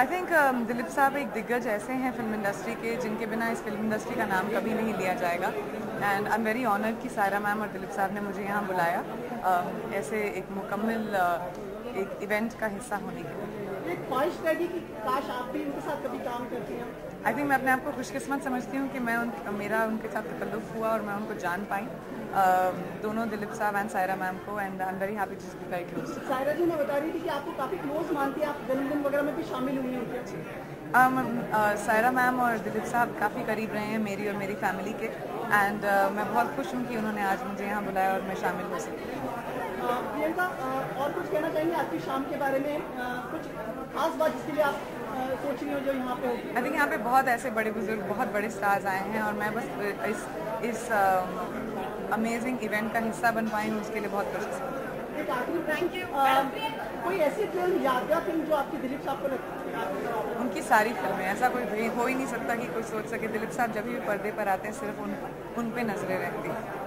I think Dilip साहब एक दिग्गज ऐसे हैं फ़िल्म इंडस्ट्री के जिनके बिना इस फ़िल्म इंडस्ट्री का नाम कभी नहीं लिया जाएगा। And I am very honour कि सायरा मैम और दिलीप साहब ने मुझे यहाँ बुलाया uh, ऐसे एक मुकम्मल uh, एक इवेंट का हिस्सा होने के लिए। एक ख्वाहिश रहेगी कि काश आप भी उनके साथ कभी काम करती हैं। आई थिंक मैं अपने आप को खुशकिस्मत समझती हूँ कि मैं उन मेरा उनके साथ तकल्लुफ़ हुआ और मैं उनको जान पाई। दोनों दिलीप साहब एंड सायरा मैम को and I am very happy to be very close Saira ji मैं बता रही थी कि आपको काफ़ी क्लोज मानती है आप जन्मदिन वगैरह में भी शामिल हुई हैं um, uh, सायरा मैम और दिलीप साहब काफ़ी करीब रहे हैं मेरी और मेरी फैमिली के एंड uh, मैं बहुत खुश हूँ कि उन्होंने आज मुझे यहाँ बुलाया और मैं शामिल हो सकती अ, प्रियंका कुछ कहना चाहेंगे आपकी शाम के बारे में? कुछ खास बात जिसके लिए आप सोच रही हो जो यहाँ पे आई थिंक यहाँ पे बहुत ऐसे बड़े बुज़ुर्ग बहुत बड़े स्टार्स आए हैं और मैं बस इस इस अमेजिंग इवेंट का हिस्सा बन पाई हूँ उसके लिए बहुत खुश थैंक यू कोई ऐसी फ़िल्म यादगार फ़िल्म जो आपकी दिलीप साहब को लगती है उनकी सारी फ़िल्में ऐसा कोई हो ही नहीं सकता कि कोई सोच सके। दिलीप साहब जब भी पर्दे पर आते हैं सिर्फ़ उन उन पे नज़रें रहती हैं।